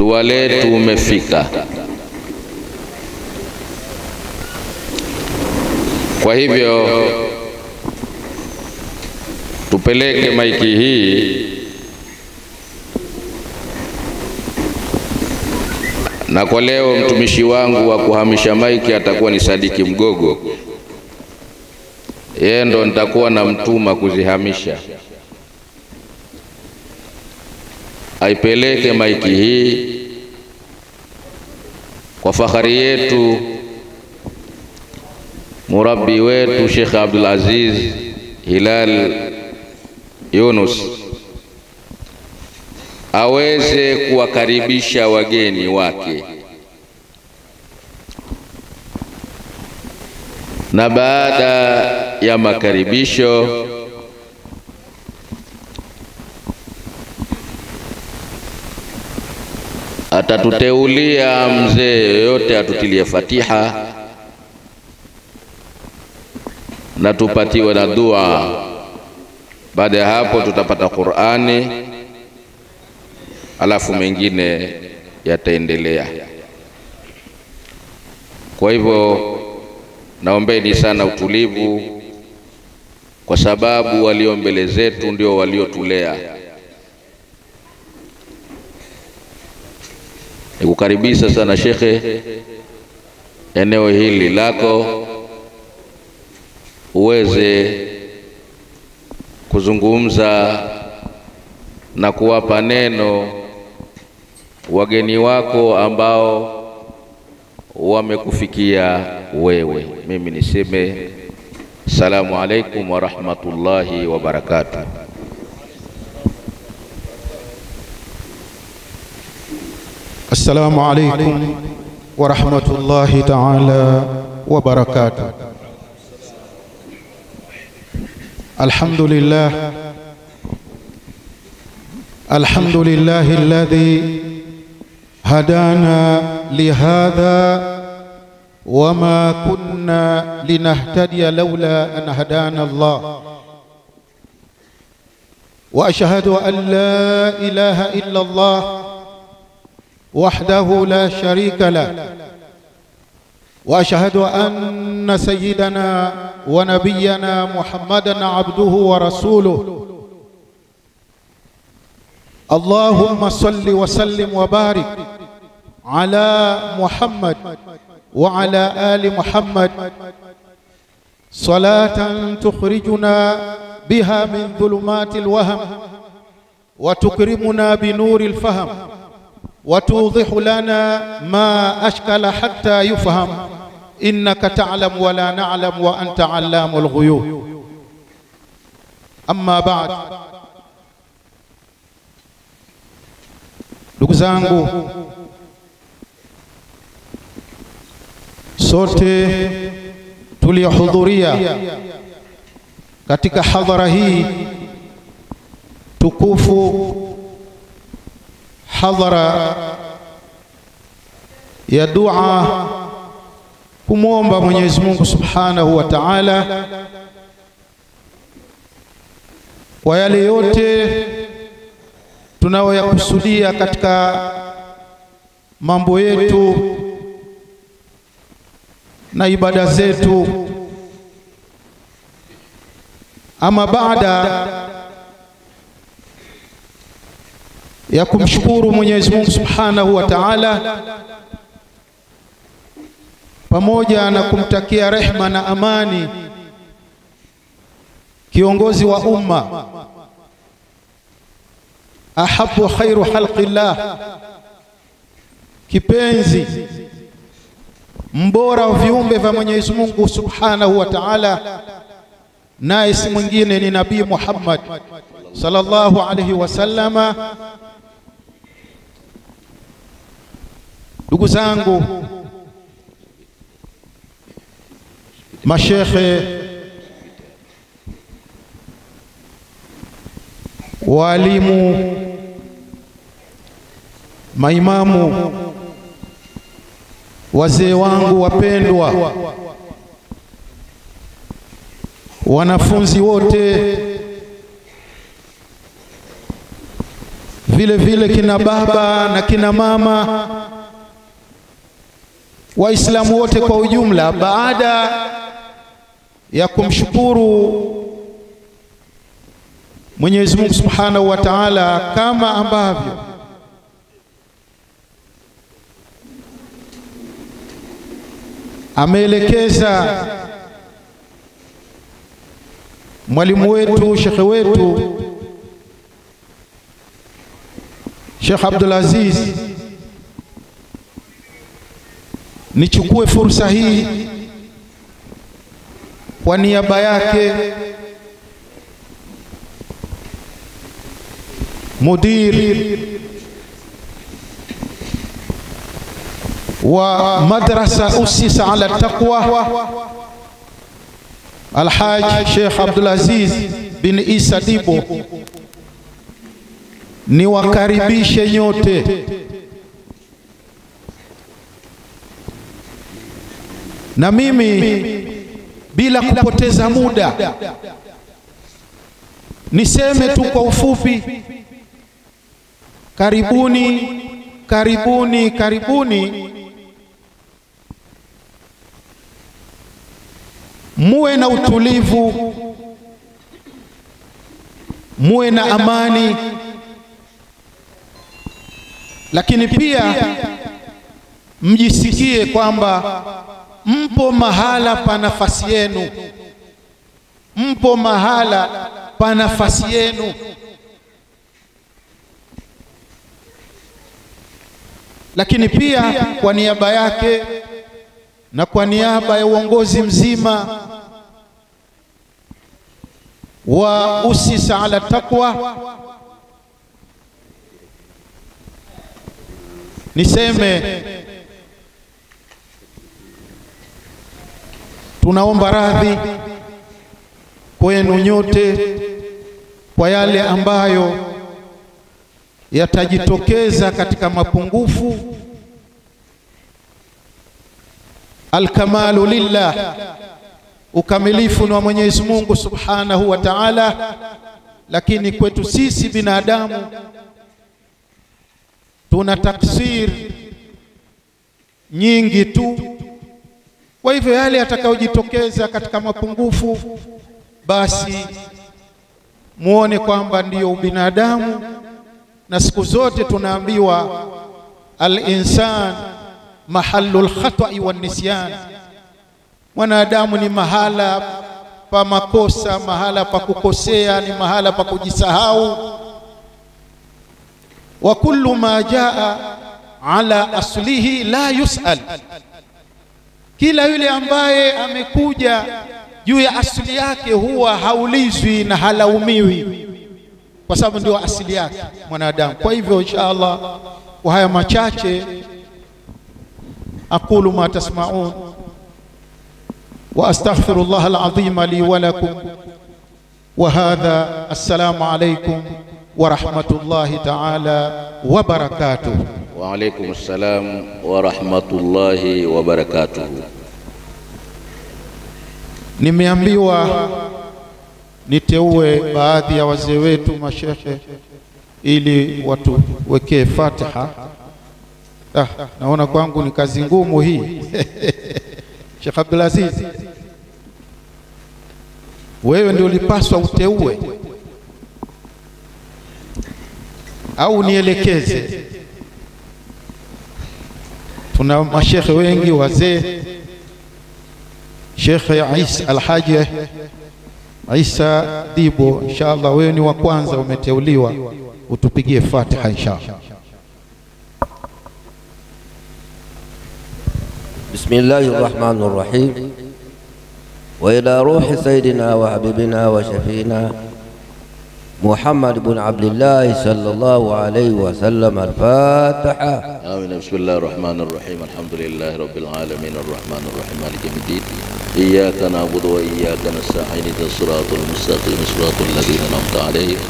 Dua letu umefika. Kwa hivyo tupeleke maiki hii na kwa leo mtumishi wangu wa kuhamisha maiki atakuwa ni Sadiki Mgogo. Yeye ndo nitakuwa na mtuma kuzihamisha. Aipeleke maiki hii kwa fahari yetu murabi wetu Sheikh Abdul Aziz Hilal Yunus aweze kuwakaribisha wageni wake, na baada ya makaribisho atatuteulia mzee yoyote atutilie Fatiha na tupatiwe na dua. Baada ya hapo tutapata Qur'ani, alafu mengine yataendelea. Kwa hivyo naombeni sana utulivu, kwa sababu walio mbele zetu ndio waliotulea. Nikukaribisha sana shekhe, eneo hili lako uweze kuzungumza na kuwapa neno wageni wako ambao wamekufikia wewe. Mimi niseme salamu alaikum wa rahmatullahi السلام عليكم ورحمة الله تعالى وبركاته. الحمد لله الحمد لله الذي هدانا لهذا وما كنا لنهتدي لولا أن هدانا الله. وأشهد أن لا إله إلا الله وحده لا شريك له. وأشهد أن سيدنا ونبينا محمدا عبده ورسوله. اللهم صل وسلم وبارك على محمد وعلى آل محمد. صلاة تخرجنا بها من ظلمات الوهم وتكرمنا بنور الفهم. وتوضح لنا ما أشكل حتى يفهم. إنك تعلم ولا نعلم وأنت علام الغيوب. أما بعد ndugu zangu sote tuliohudhuria katika hadhara hii hadhara ya dua kumwomba Mwenyezi Mungu Subhanahu wa Ta'ala kwa yale yote tunayoyakusudia katika mambo yetu na ibada zetu. Ama baada ya kumshukuru Mwenyezi Mungu Subhanahu wa Ta'ala pamoja na kumtakia rehma na amani kiongozi wa umma ahabu khairu khalqillah, kipenzi mbora wa viumbe vya Mwenyezi Mungu Subhanahu wa Ta'ala, naye si mwingine ni Nabii Muhammad sallallahu alayhi wasallama. Ndugu zangu mashekhe, waalimu maimamu wazee wangu wapendwa, wanafunzi wote, vile vile kina baba na kina mama, Waislamu wote kwa ujumla, baada ya kumshukuru Mwenyezi Mungu Subhanahu wa Ta'ala kama ambavyo ameelekeza mwalimu wetu shekhe wetu Sheikh Abdul Aziz, nichukue fursa hii kwa niaba yake mudir wa madrasa usisa ala taqwa Alhaj Sheikh Abdul Aziz bin Isa Dibo, niwakaribishe nyote na mimi bila kupoteza muda niseme tu kwa ufupi, karibuni, karibuni, karibuni. Muwe na utulivu, muwe na amani, lakini pia mjisikie kwamba mpo mahala pa nafasi yenu, mpo mahala pa nafasi yenu. Lakini pia kwa niaba yake na kwa niaba ya uongozi mzima wa Usisa ala Taqwa, niseme tunaomba radhi kwenu nyote kwa yale ambayo yatajitokeza katika mapungufu. Alkamalu lillah, ukamilifu ni wa Mwenyezi Mungu Subhanahu wa Ta'ala, lakini kwetu sisi binadamu tuna taksir nyingi tu. Kwa hivyo yale yatakayojitokeza katika mapungufu, basi muone kwamba ndiyo ubinadamu, na siku zote tunaambiwa al-insan mahallul khatai wan nisyan, mwanadamu ni mahala pa makosa, mahala pa kukosea, ni mahala pa kujisahau. Wa kullu ma jaa ala aslihi la yusal, kila yule ambaye amekuja juu ya asili yake huwa haulizwi na halaumiwi, kwa sababu ndio asili yake mwanadamu. Kwa hivyo insha Allah, kwa haya machache aqulu ma tasmaun wa astaghfirullah alazim li wa lakum wa hadha assalamu alaykum wa rahmatullahi ta'ala wa barakatuh. Wa alaikum assalam wa rahmatullahi wa barakatuh. Nimeambiwa niteue baadhi ya wazee wetu mashehe ili watuwekee Fatiha. Ah, naona kwangu ni kazi ngumu hii. Sheikh Abdul Aziz, wewe ndio ulipaswa uteue au nielekeze? Tuna mashekhe wengi wazee. Sheikh Isa Alhaji Isa Dibo, inshallah wewe ni wa kwanza umeteuliwa, utupigie Fatiha inshallah. بسم الله الرحمن الرحيم وإلى روح سيدنا وحبيبنا وشفينا محمد بن عبد الله صلى الله عليه وسلم الفاتحة. آمين. بسم الله الرحمن الرحيم. الحمد لله رب العالمين. الرحمن الرحيم. مالك يوم الدين. إياك نعبد وإياك نستعين. اهدنا الصراط المستقيم. صراط الذين أنعمت عليهم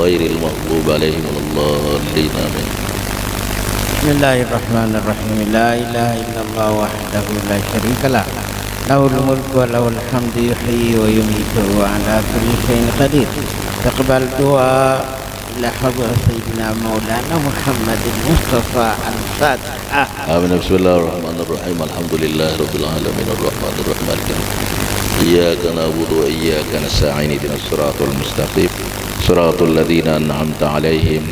غير المغضوب عليهم ولا الضالين. آمين. بسم الله الرحمن الرحيم. لا إله إلا الله وحده لا شريك له. له الملك وله الحمد يحيي ويميت وعلى كل شيء قدير. تقبل دعاء إلى حضرة سيدنا مولانا محمد المصطفى الفاتحة آمين. بسم الله الرحمن الرحيم. الحمد لله رب العالمين. الرحمن الرحيم. مالك. إياك نعبد وإياك نستعين. اهدنا الصراط المستقيم. صراط الذين أنعمت عليهم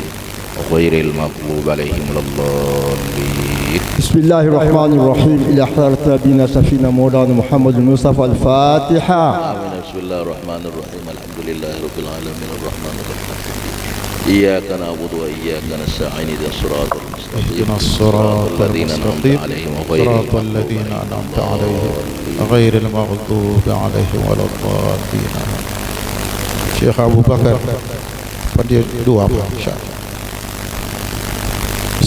غير المغضوب عليهم ولا الضالين. بسم الله الرحمن الرحيم. إلى حضرة نبينا سفينة مولانا محمد المصطفى الفاتحة. آمين بسم الله الرحمن الرحيم الحمد لله رب العالمين الرحمن الرحيم إياك نعبد وإياك نستعين اهدنا الصراط المستقيم الصراط الذين أنعمت المستقيم عليهم غير صراط الذين أنعمت عليهم. غير المغضوب عليهم ولا الضالين شيخ أبو بكر فدي دعاء إن شاء الله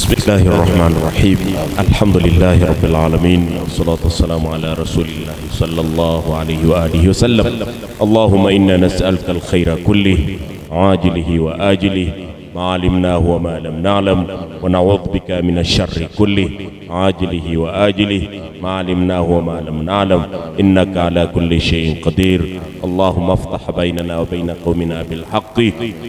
بسم الله الرحمن الرحيم. الحمد لله رب العالمين. والصلاة والسلام على رسول الله صلى الله عليه وآله وسلم. اللهم إنا نسألك الخير كله عاجله وآجله ما علمناه وما لم نعلم ونعوذ بك من الشر كله عاجله وآجله. ما علمناه وما لم نعلم إنك على كل شيء قدير. اللهم افتح بيننا وبين قومنا بالحق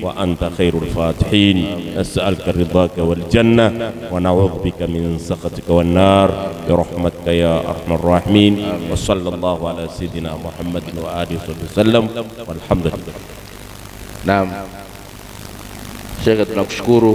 وأنت خير الفاتحين. نسألك رضاك والجنة ونعوذ بك من سخطك والنار. برحمتك يا أرحم الراحمين. وصلى الله على سيدنا محمد وآله وصحبه وسلم. والحمد لله. Naam. Sheikh tunakushukuru